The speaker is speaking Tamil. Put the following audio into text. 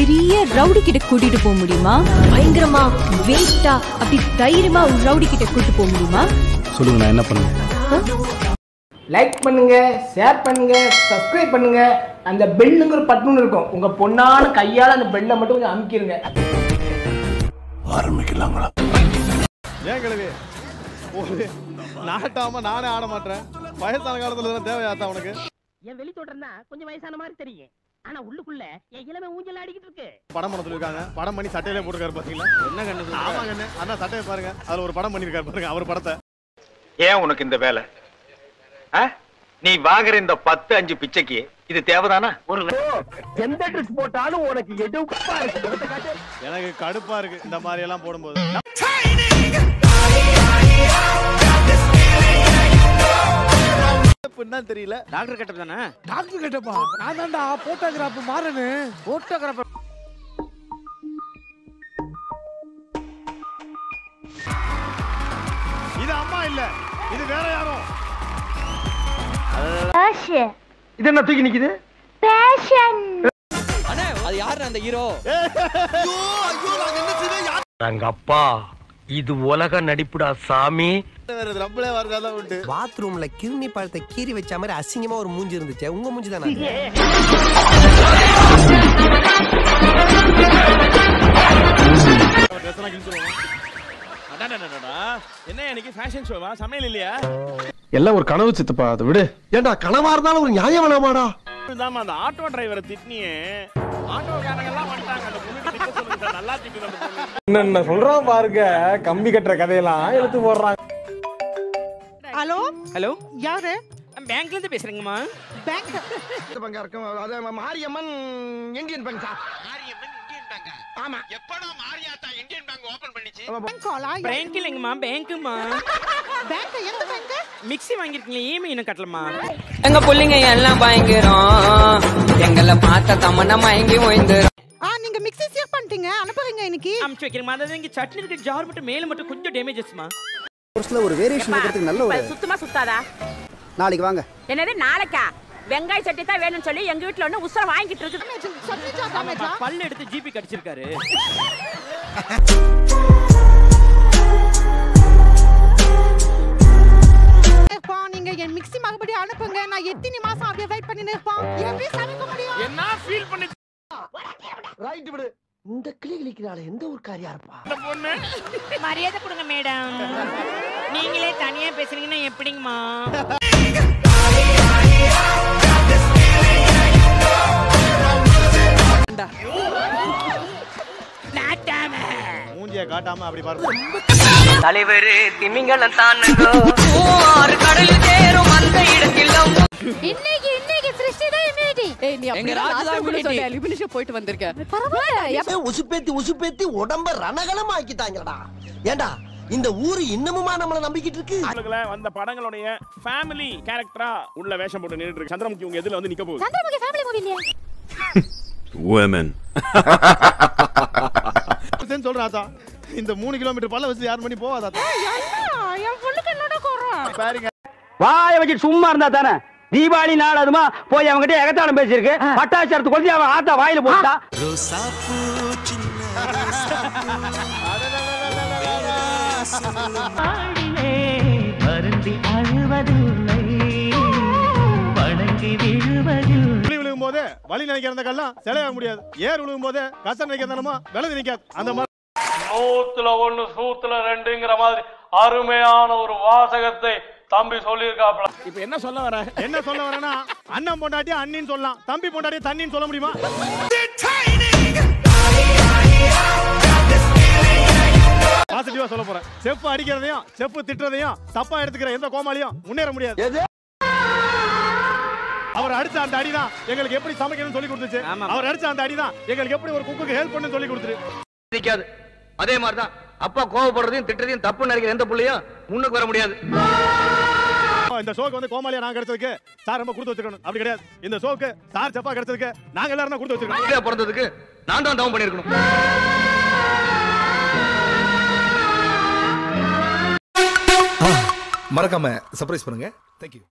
பெரிய ரவுடி கிட்ட கூட்டிட்டு போக முடியுமா? பயங்கரமா வேஸ்டா அப்படி தைரியமா ஒரு ரவுடி கிட்ட கூட்டிட்டு போக முடியுமா? சொல்லுங்க நான் என்ன பண்ணுவேன்? லைக் பண்ணுங்க ஷேர் பண்ணுங்க சப்ஸ்கிரைப் பண்ணுங்க. அந்த பெல்லுங்கிற பட்டுன்னு இருக்கும். உங்க பொண்ணான கையால அந்த பெல்லை மட்டும் கொஞ்சம் அமுக்கிருங்க. ஏன் கிழவி? நாட்டாம நானே ஆட மாட்டேன். வயசான காலத்துல தான் தேவையாத்தா உனக்கு? என் வெளி தோற்றம்னா கொஞ்சம் வயசான மாதிரி தெரியும் ஆனா உள்ளுக்குள்ள என் இளமை ஊஞ்சல் ஆடிக்கிட்டு இருக்கு. படம் பண்ண சொல்லிருக்காங்க படம் பண்ணி சட்டையிலே போட்டுருக்காரு பாத்தீங்களா? என்ன கண்ணு ஆமா கண்ணு. அண்ணா சட்டையை பாருங்க. அதுல ஒரு படம் பண்ணிருக்காரு பாருங்க அவர் படத்தை. ஏன் உனக்கு இந்த வேலை? ஆ? நீ வாங்குற இந்த பத்து அஞ்சு பிச்சைக்கு இது தேவைதானா? ஒரு எந்த ட்ரெஸ் போட்டாலும் உனக்கு எடுப்பா இருக்கு. எனக்கு கடுப்பா இருக்கு இந்த மாதிரி எல்லாம் போடும்போது. என்ன தெரியல. டாக்டர் கெட்டப் தானே டாக்டர் கிட்டப்பா. நான் தான்டா போட்டோகிராஃப் மாறனு. போட்டோகிராஃபர் இது அம்மா இல்ல இது வேற யாரோ? இது என்ன தூக்கி நிக்குது? அது யாரு அந்த ஹீரோ எங்க அப்பா. இது உலக நடிப்புடா சாமி. பாத்ரூம்ல கிருமி பழத்தை கீறி வச்ச மாதிரி அசிங்கமா ஒரு மூஞ்சி இருந்துச்சு. உங்க மூஞ்சி தானே என்ன எனக்கு ஃபேஷன் ஷோவா சமையல் இல்லையா? எல்லாம் ஒரு கனவு சித்தப்பா அதை விடு. ஏண்டா கனவா இருந்தாலும் ஒரு நியாயம் வேணாமாடா அந்த ஆட்டோ டிரைவரை திட்டினியே. ஆட்டோக்காரங்க எல்லாம் வந்துட்டாங்க. என்னென்ன சொல்றான் பாருங்க கம்பி கட்டுற கதையெல்லாம் எடுத்து போடுறாங்க. ஹலோ? ஹலோ? யாரு? பேங்க்ல இருந்து பேசுறேங்கம்மா. பேங்க் பங்கா இருக்கும் அது Mariamman Indian bank sir. Bank காலா பேங்க் இல்லைங்கம்மா பேங்க்குமா பேங்க் எந்த பேங்க் மிக்ஸி வாங்கிருக்கீங்களா இஎம்ஐ இன்னும் கட்டலமா எங்க புள்ளைங்க எல்லாம் பயங்கரம். எங்களை பார்த்த தமன்னா மயங்கி ஓய்ந்து மிக்ஸி சேவ் பண்ணிட்டீங்க. அனுப்புறீங்க இன்னைக்கு. அமுச்சு வைக்கிறேமா அதாவது இங்க சட்னி இருக்க ஜார் மட்டும் மேல மட்டும் கொஞ்சம் டேமேஜஸ்மா ஒரு வேரியேஷன் இருக்கிறதுக்கு நல்ல ஒரு சுத்தமா சுத்தாதா? நாளைக்கு வாங்க. என்னது நாளைக்கா? வெங்காய சட்டி தான் வேணும்னு சொல்லி எங்க வீட்ல ஒண்ணு உசுர வாங்கிட்டு இருக்கு பல்லு எடுத்து ஜிபி கடிச்சிருக்காரு. நீங்க என் மிக்ஸி மறுபடியும் அனுப்புங்க. நான் எத்தனை மாசம் அப்படியே வெயிட் பண்ணி நிற்போம் எப்படி சமைக்க முடியும். என்ன ஃபீல் பண்ணி ரைட் விடு. இந்த கிளி கிளிக்கிறாள் எந்த ஒரு காரியா இருப்பா பொண்ணு. மரியாதை கொடுங்க மேடம். நீங்களே தனியா பேசுறீங்கன்னா எப்படிங்கம்மா? மூஞ்சிய காட்டாம அப்படி பாருங்க தலைவர் திமிங்கலம் தானுங்கோ ஆறு கடலில் சேரும் அந்த இடத்தில் இன்னைக்கு இன்னைக்கு சிருஷ்டி தான் ஏய் நீ எங்க போயிட்டு வந்திருக்க. பரவாயில்ல உசுப்பேத்தி உசுப்பேத்தி உடம்ப ரணகலம் ஆக்கிட்டாங்கடா ஏண்டா இந்த ஊரு இன்னமுமா நம்மள நம்பிக்கிட்டு இருக்கு? வந்த படங்களுடைய ஃபேமிலி கேரக்டரா உள்ள வேஷம் போட்டு நின்னுட்டு இருக்கு. சந்திரமுகி உங்க எதுல வந்து நிக்க போகுது. சந்திரமுகி ஃபேமிலி மூவி இல்லையா? சரின்னு சொல்றேன் ஆத்தா இந்த மூணு கிலோமீட்டர் பல்ல வச்சு யார் மணி போவாதா என் பொண்ணுக்கு என்னோட குறம் பாருங்க. வாய வச்சு சும்மா இருந்தா தானே? தீபாவளி நாள் அதுமா போய் அவன்கிட்ட எகத்தாளம் பேசியிருக்கு. பட்டாசரத்து கொண்டு அவன் ஆத்தா வாயில போட்டா புலி விழுகும் போது வலி நினைக்கிற கல்லாம் சிலையாக முடியாது. ஏர் விழுகும் போது கசம் நினைக்கிறதனமா விலது நிக்காது அந்த மாதிரி நூத்துல ஒண்ணு சூத்துல ரெண்டுங்கிற மாதிரி அருமையான ஒரு வாசகத்தை தம்பி சொல்லியிருக்காப்ல. இப்போ என்ன சொல்ல வர? என்ன சொல்ல வரேன்னா அண்ணன் பொண்டாட்டி அண்ணின்னு சொல்லலாம். தம்பி பொண்டாட்டி தண்ணின்னு சொல்ல முடியுமா? பாசிட்டிவா சொல்ல போறேன். செப்பு அடிக்கிறதையும் செப்பு திட்டுறதையும் தப்பா எடுத்துக்கிற எந்த கோமாளியும் முன்னேற முடியாது. அவர் அடிச்ச அந்த அடிதான் எங்களுக்கு எப்படி சமைக்கணும்னு சொல்லி கொடுத்துச்சு. அவர் அடிச்ச அந்த அடிதான் எங்களுக்கு எப்படி ஒரு குக்குக்கு ஹெல்ப் பண்ணு சொல்லி கொடுத்துரு அதே மாதிரிதான். அப்பா கோவப்படுறதையும் திட்டுறதையும் தப்பு நினைக்கிற எந்த புள்ளையும் முன்னுக்கு வர முடியாது. இந்த ஷோக்கு வந்து கோமாளியா நான் கிடைச்சதுக்கு சார் ரொம்ப கொடுத்து வச்சிருக்கணும். அப்படி கிடையாது. இந்த ஷோக்கு சார் செப்பா கிடைச்சதுக்கு நாங்க எல்லாரும் கொடுத்து வச்சிருக்கோம் இந்தியா பிறந்ததுக்கு நான் தான் தவம் பண்ணிருக்கணும் மறக்காம சர்ப்ரைஸ் பண்ணுங்க. தேங்க்யூ